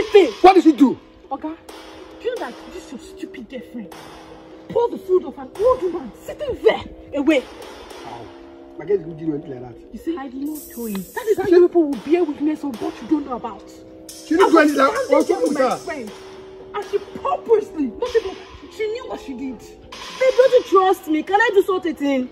everything. What did he do? Oga, do you know that this your stupid girlfriend pour the food of an old woman sitting there away? Wow. My you didn't do anything like that. You see, I did not do it. That is how you people will bear witness of what you don't know about. She didn't do anything like was that. What's wrong with her? my friend, and she purposely, not even, she knew what she did. Babe, don't you trust me? Can I do sort it in?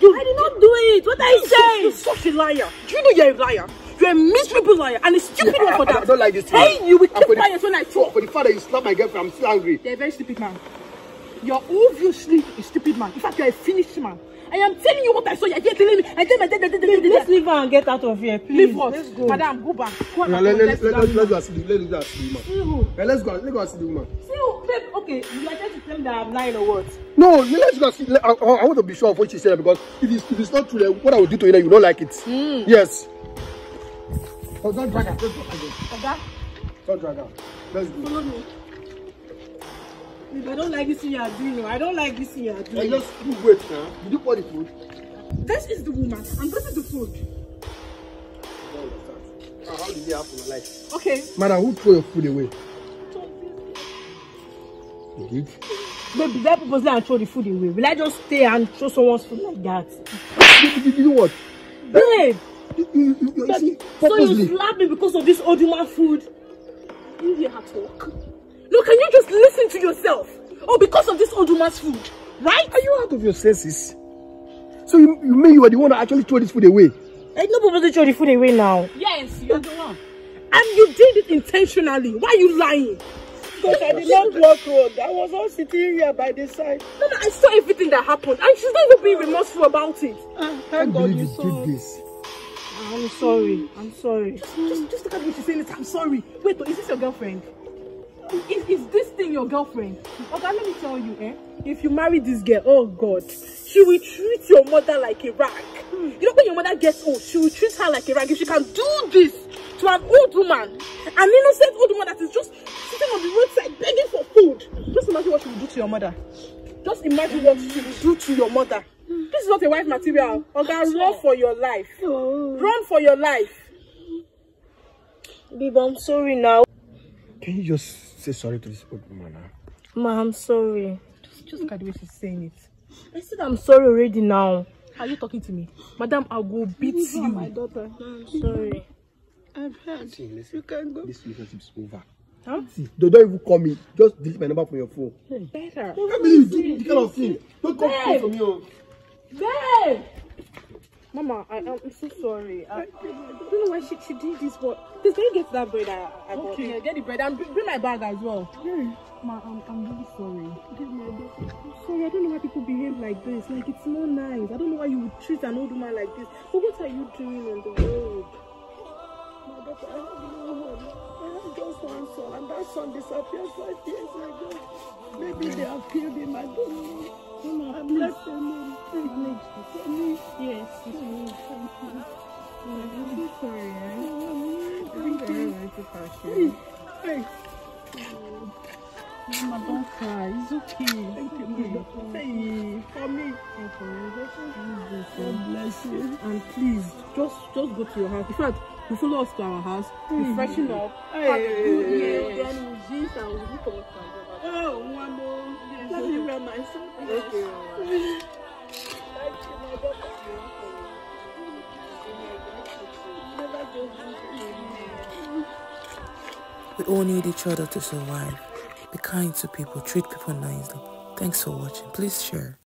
I did not do it. What are you saying? You're such a liar. Do you know you're a liar? You're a miserable liar and a stupid Yeah, one for I- I- that. I don't like this. Hey, you will keep quiet when I talk. for the fact that you slapped my girlfriend, I'm still angry. You're a very stupid man. You're obviously a stupid man. In fact, you're a finished man. I am telling you what I saw. You're here telling me. And then, and then, and then, and then, Let's leave her and get out of here, please. Leave us. Let's go. Madam, go back. Go and Now, let, let, let, let, let's go and see the, let's see the woman. See who? Yeah, let's go, let's go and see the woman. See who? Babe, okay, you are trying to tell me that I'm lying or what? No, let's go see. I, I, I want to be sure of what she said because if it's, if it's not true, then what I will do to you, then you don't like it. Hmm. Yes. Oh, don't drag her. Don't drag her. Oga, Don't drag her. Let's go. follow me. Babe, I don't like this thing you are doing. I don't like this thing you are doing. let's you wait now. Did you pour the food? This is the woman, and this is the food. I don't understand. How, how did it happen? Like, Okay. madam, who throw your food away? You did? Did I purposely and throw the food away? Will I just stay and throw someone's food like that? You, know what? Babe, You, you, you, you, you see, so you purposely. slap me because of this old woman food? You hear her talk. No, can you just listen to yourself? Oh, because of this old woman's food, right? Are you out of your senses? So you, you mean you were the one that actually threw this food away? I no purposely throw the food away now. Yes, you're the one. And you did it intentionally. Why are you lying? Because I did not walk road. I was all sitting here by the side. No, no, I saw everything that happened, and she's not even being remorseful about it. I Thank God you you saw. did this. I'm sorry. I'm sorry. Just, just look at me. She's saying it. I'm sorry. Wait, but is this your girlfriend? Is, is this thing your girlfriend? Okay, let me tell you, eh? If you marry this girl, oh God, she will treat your mother like a rag. You know when your mother gets old, she will treat her like a rag. If she can do this to an old woman, an innocent old woman that is just sitting on the roadside begging for food, just imagine what she will do to your mother. Just imagine what she will do to your mother. This is not a wife material. Okay, run for your life. Run for your life. Babe, I'm sorry now. Can you just say sorry to this old woman now? Ma, I'm sorry. Just, just look at the way she's saying it. I said I'm sorry already now. Are you talking to me? Madam, I will go beat you. My daughter. I'm sorry. I've heard. See, listen. You can go. This relationship is over. Huh? See, don't, don't even call me. Just delete my number from your phone. Better. I can't believe you do this kind of thing. Don't come close to me. Babe! Mama, I, I'm mm. so sorry. I, I don't know why she, she did this, but please can you get that bread I, I bought? Okay. Get the bread and bring, bring my bag as well. Yeah. Ma, I'm, I'm really sorry. I'm sorry, I don't know why people behave like this. Like, it's not nice. I don't know why you would treat an old woman like this. But what are you doing on the road? My daughter, I have no home. I have just one son, and that son disappeared five years ago. Maybe they have killed him. I don't know. Mama, I'm please. Yes, Mama, don't cry. It's okay. thank you, daughter. Hey, for me. God bless you. And please, just just go to your house. In fact, you follow us to our house, we freshen up, Hey. then we'll and we'll. Let me wear. We all need each other to survive. Be kind to people, treat people nicely. Thanks for watching. Please share.